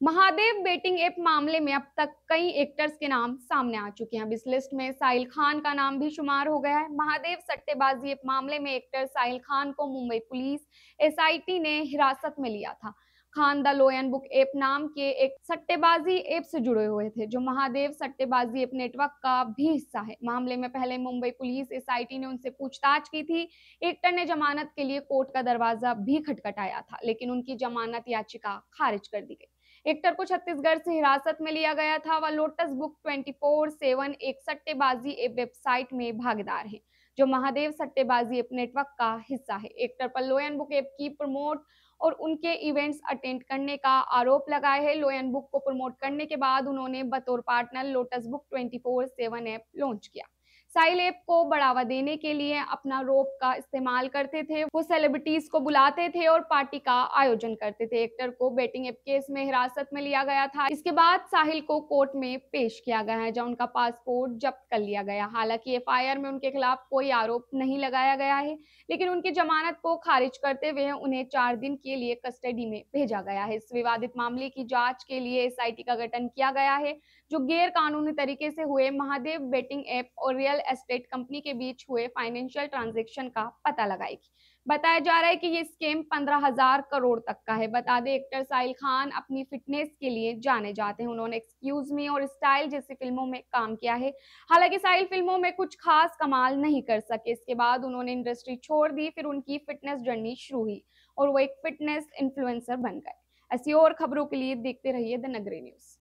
Mahadev betting app मामले में अब तक कई एक्टर्स के नाम सामने आ चुके हैं। अब इस लिस्ट में साहिल खान का नाम भी शुमार हो गया है। महादेव सट्टेबाजी ऐप मामले में एक्टर साहिल खान को मुंबई पुलिस एसआईटी ने हिरासत में लिया था। Khan the lion book app नाम के एक सट्टेबाजी ऐप से जुड़े हुए थे, जो महादेव सट्टेबाजी ऐप नेटवर्क का भी हिस्सा है। मामले में पहले मुंबई पुलिस एसआईटी ने उनसे पूछताछ की थी। एक्टर ने जमानत के लिए कोर्ट का दरवाज़ा भी खटखटाया था, लेकिन उनकी जमानत याचिका खारिज कर दी गई। एक्टर को छत्तीसगढ़ से हिरासत में लिया गया था। वह लोटस बुक 24 सेवन एक सट्टेबाजी वेबसाइट में भागीदार है, जो महादेव सट्टेबाजी एप नेटवर्क का हिस्सा है। एक्टर पर लोयन बुक एप की प्रमोट और उनके इवेंट्स अटेंड करने का आरोप लगाए है। लोयन बुक को प्रमोट करने के बाद उन्होंने बतौर partner lotus book 24 seven app launch किया। साइल ऐप को बढ़ावा देने के लिए अपना रोप का इस्तेमाल करते थे। वो सेलिब्रिटीज को बुलाते थे और पार्टी का आयोजन करते थे। एक्टर को बेटिंग एप केस में हिरासत में लिया गया था। इसके बाद साहिल को कोर्ट में पेश किया गया है, जहाँ उनका पासपोर्ट जब्त कर लिया गया हालाँकि एफआईआर में उनके खिलाफ कोई आरोप नहीं लगाया गया है, लेकिन उनकी जमानत को खारिज करते हुए उन्हें चार दिन के लिए कस्टडी में भेजा गया है। इस विवादित मामले की जाँच के लिए एसआईटी का गठन किया गया है, जो गैर कानूनी तरीके से हुए। महादेव बेटिंग ऐप और रियल एस्टेट कंपनी के बीच हुए फाइनेंशियल ट्रांजेक्शन का पता लगाएगी। बताया जा रहा है कि ये स्कीम पंद्रह हज़ार करोड़ तक का है। बता दें, एक्टर साहिल खान अपनी फिटनेस के लिए जाने जाते हैं। उन्होंने एक्सक्यूज मी और स्टाइल जैसी फ़िल्मों में काम किया है। हालाँकि साहिल फ़िल्मों में कुछ खास कमाल नहीं कर सके। इसके बाद उन्होंने इंडस्ट्री छोड़ दी, फिर उनकी फिटनेस जर्नी शुरू हुई और वो एक फिटनेस इन्फ्लुएंसर बन गए। ऐसी और खबरों के लिए देखते रहिए द नगरी न्यूज़।